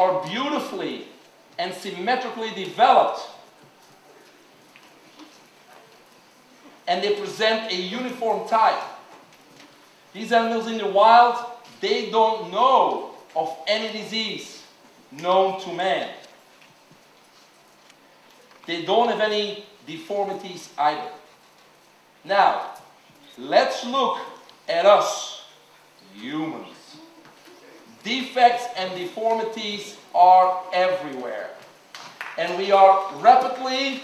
are beautifully and symmetrically developed. And they present a uniform type. These animals in the wild, they don't know of any disease known to man. They don't have any deformities either. Now, let's look at us, humans. Defects and deformities are everywhere. And we are rapidly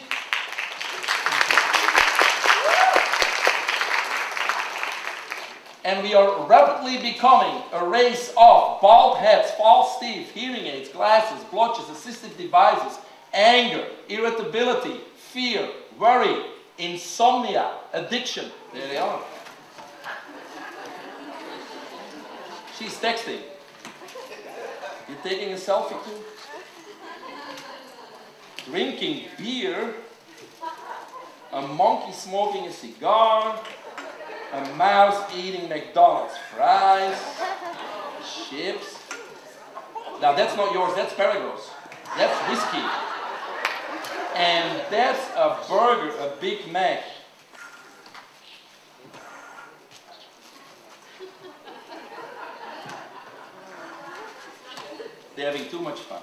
and we are rapidly becoming a race of bald heads, false teeth, hearing aids, glasses, blotches, assistive devices, anger, irritability, fear, worry, insomnia, addiction. There they are. She's texting. You taking a selfie too? Drinking beer, a monkey smoking a cigar, a mouse eating McDonald's fries, chips. Now that's not yours, that's Perego's. That's whiskey. And that's a burger, a Big Mac. They're having too much fun.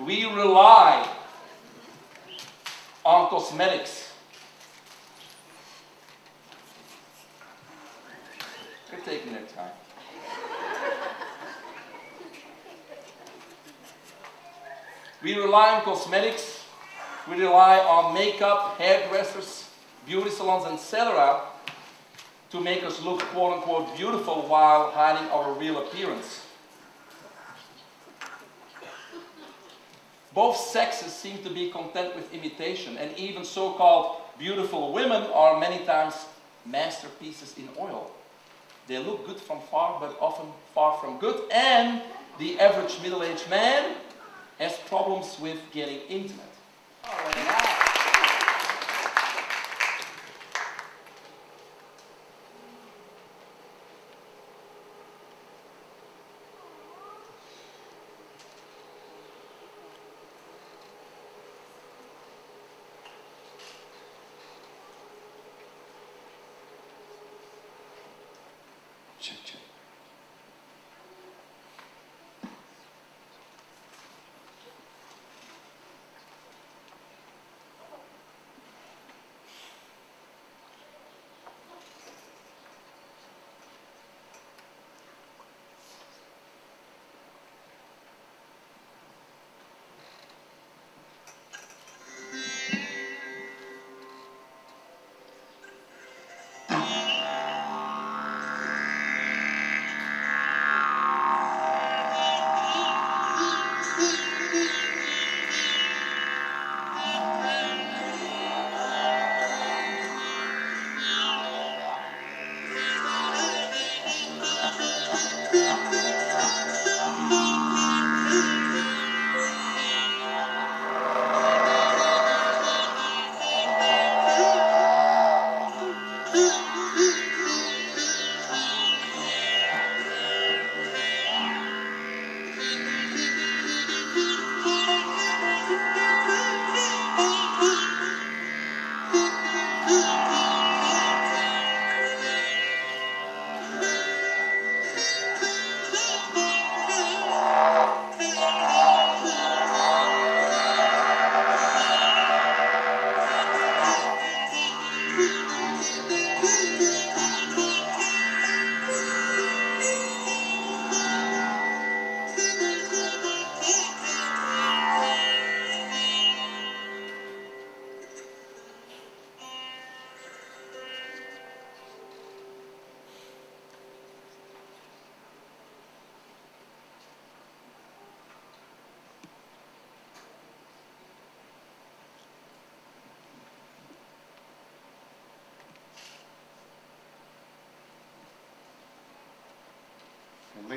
We rely on cosmetics. They're taking their time. We rely on cosmetics, we rely on makeup, hairdressers, beauty salons, etc. to make us look quote unquote beautiful while hiding our real appearance. Both sexes seem to be content with imitation, and even so-called beautiful women are many times masterpieces in oil. They look good from far, but often far from good, and the average middle-aged man has problems with getting intimate. Oh, Check,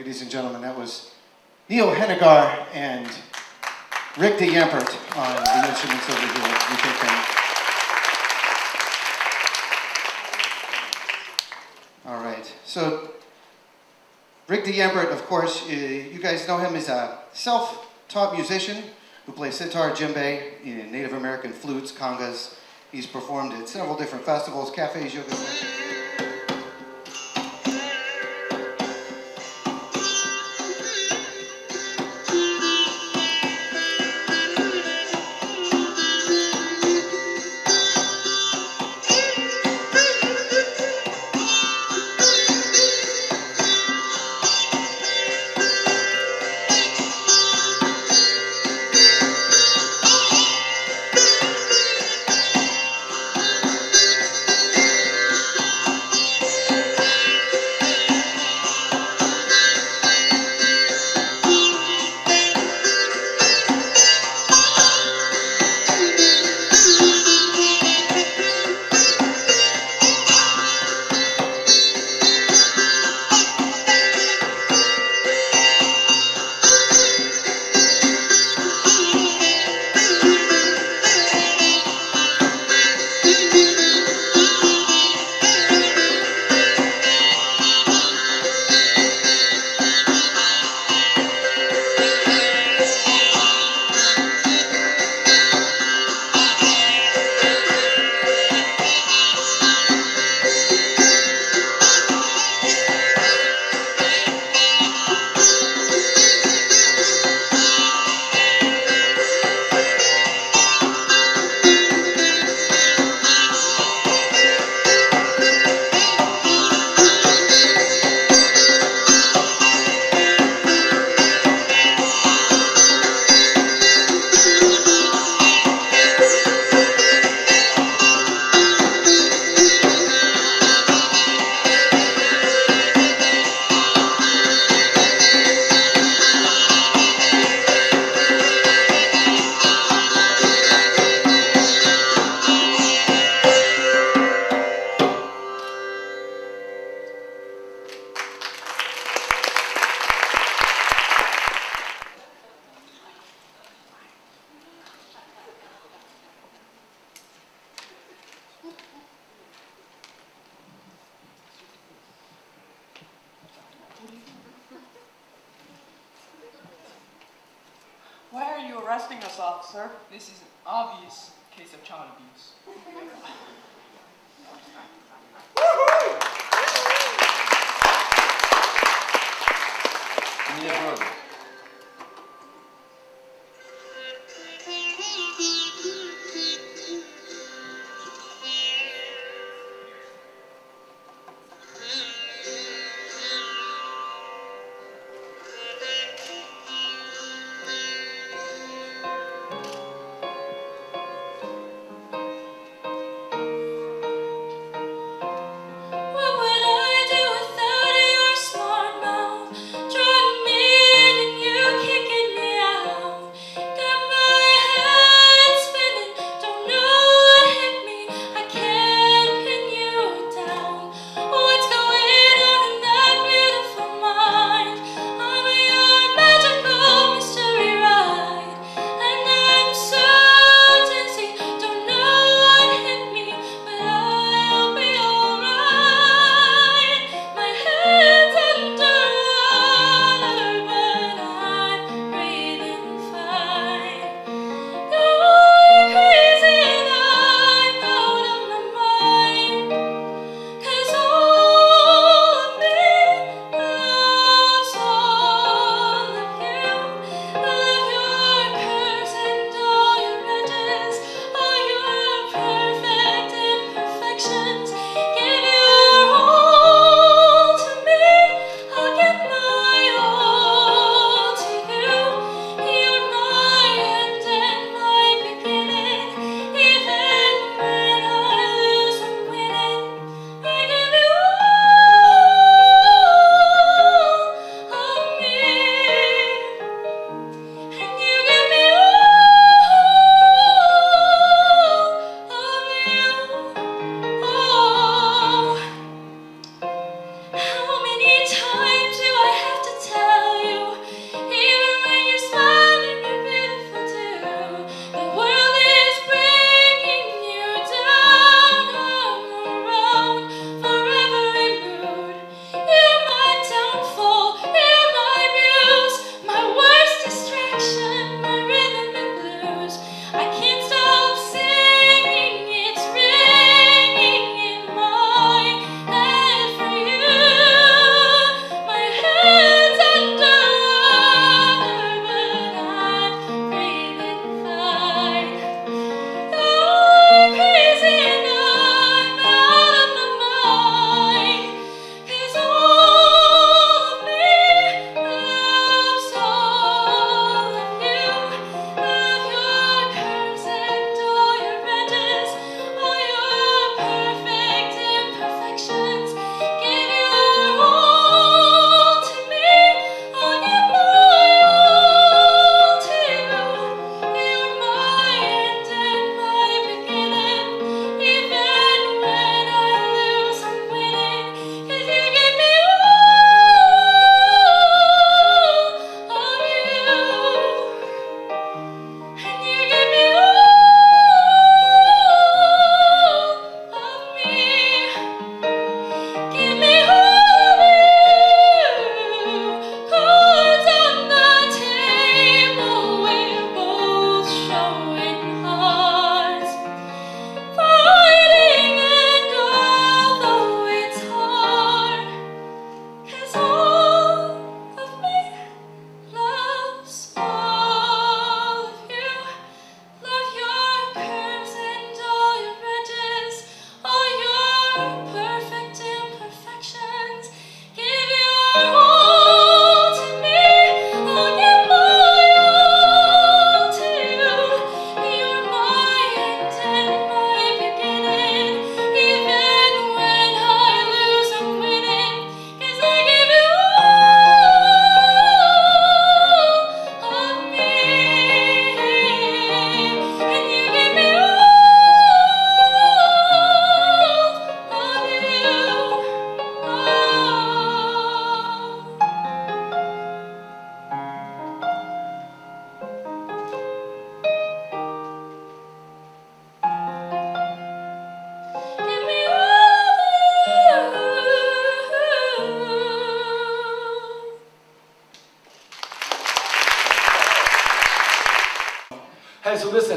ladies and gentlemen, that was Neil Hennegar and Rick DeYampert on the instruments over here. You take them. All right. So Rick DeYampert, of course, uh, you guys know him as a self-taught musician who plays sitar, djembe, in Native American flutes, congas. He's performed at several different festivals, cafes, yoga.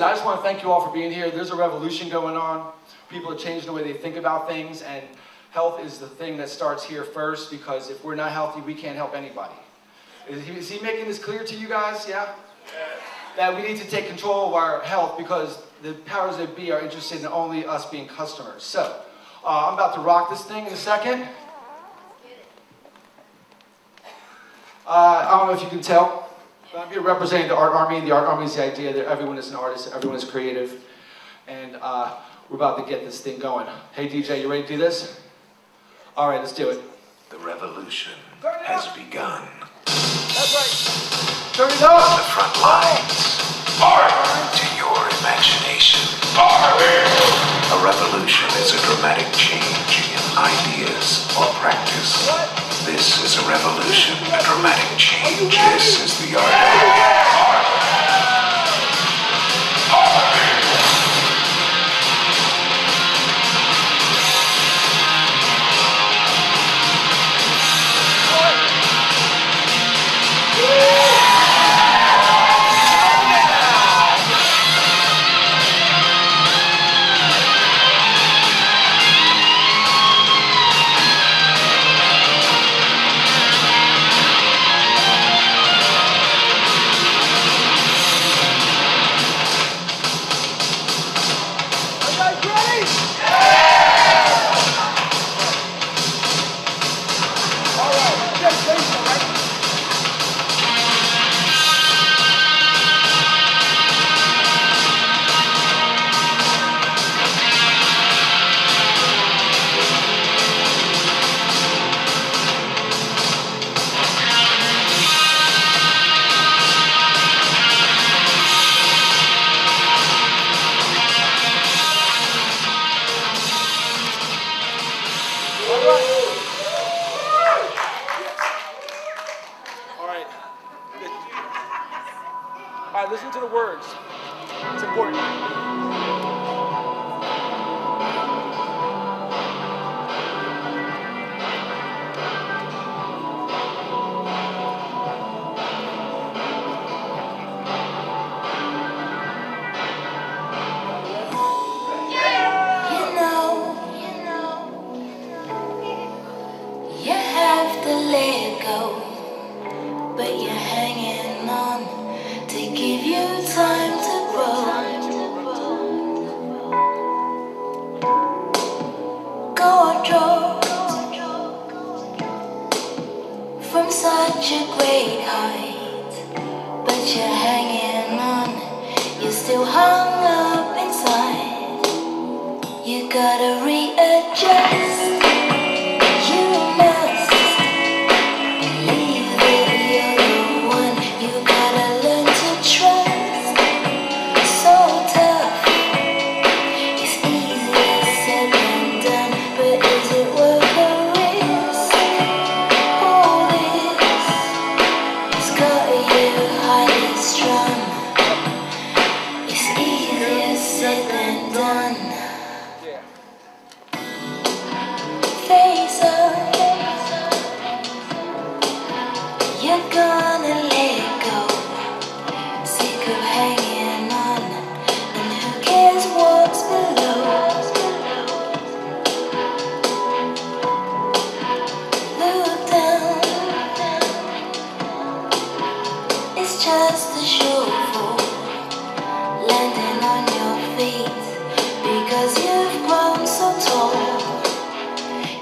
I just want to thank you all for being here. There's a revolution going on. People are changing the way they think about things, and health is the thing that starts here first because if we're not healthy, we can't help anybody. Is he, is he making this clear to you guys? Yeah? That we need to take control of our health because the powers that be are interested in only us being customers. So, uh, I'm about to rock this thing in a second. Uh, I don't know if you can tell, I'm here representing the Art Army. The Art Army is the idea that everyone is an artist, everyone is creative, and uh, we're about to get this thing going. Hey DJ, you ready to do this? All right, let's do it. The revolution has begun. That's right. Turn it up. the front lines, Art. to your imagination. Art. A revolution is a dramatic change in ideas or practice. This is a revolution, a dramatic change. This is the art.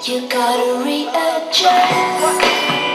You gotta readjust.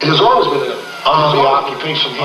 It has always been an occupation here.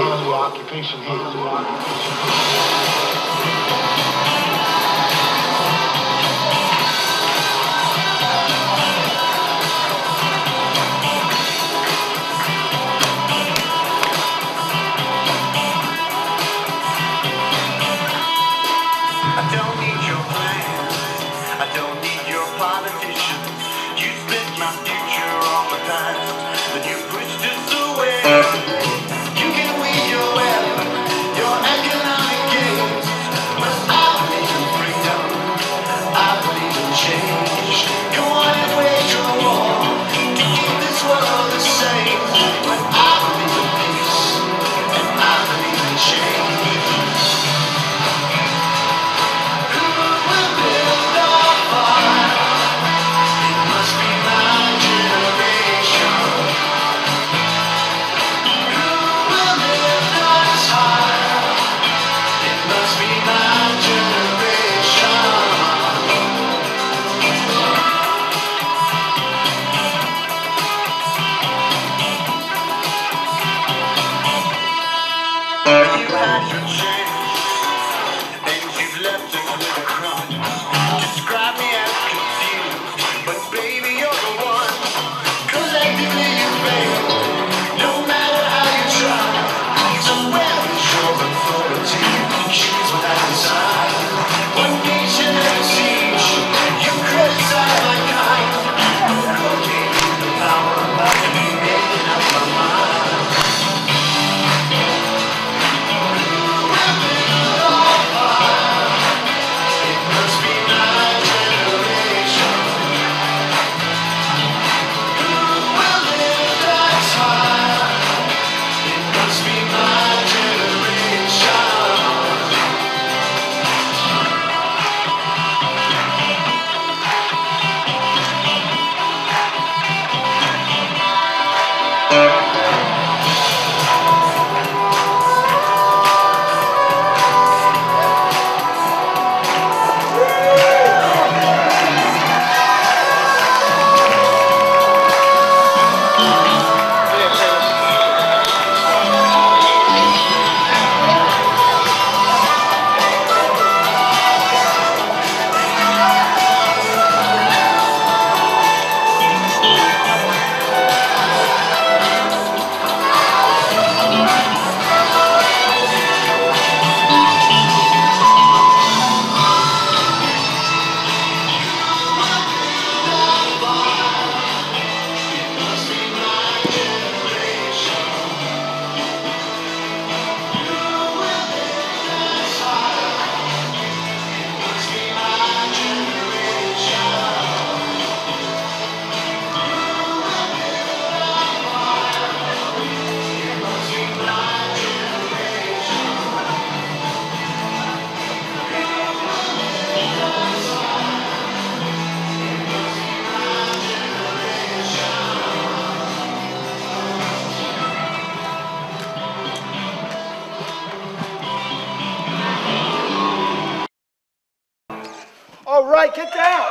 Get down.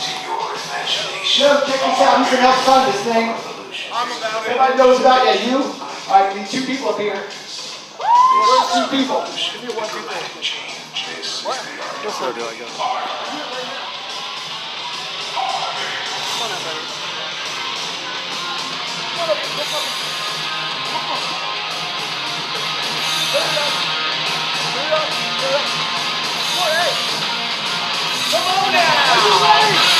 To your check this out. Who can help fund this thing? Everybody knows about it. You? All right, we need two people up here. Where's two people? Dramatic change. This is the Hi, hi, hi. Get high.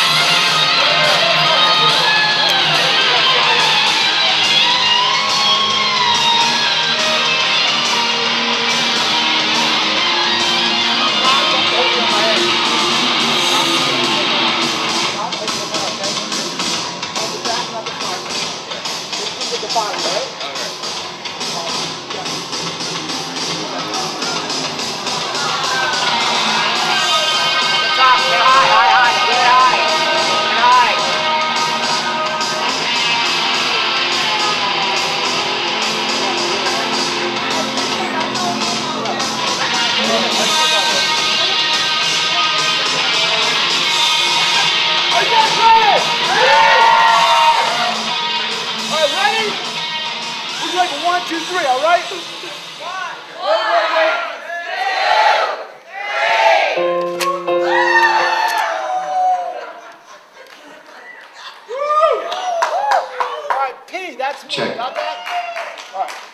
That's me. Check. Got that? All right.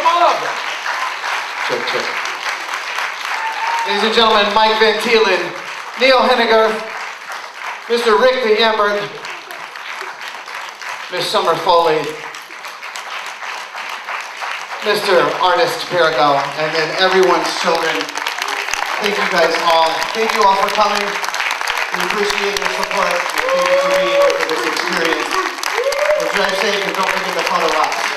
Come on up. Check, check. Ladies and gentlemen, Mike Van Thielen, Neil Henniger, Mr. Rick DeYampert, Miss Summer Foley, Mr. Ernest Perego, and then everyone's children. Thank you guys all. Thank you all for coming. We appreciate your support. Thank you for being here for this experience. Drive safe and don't forget the photo ops.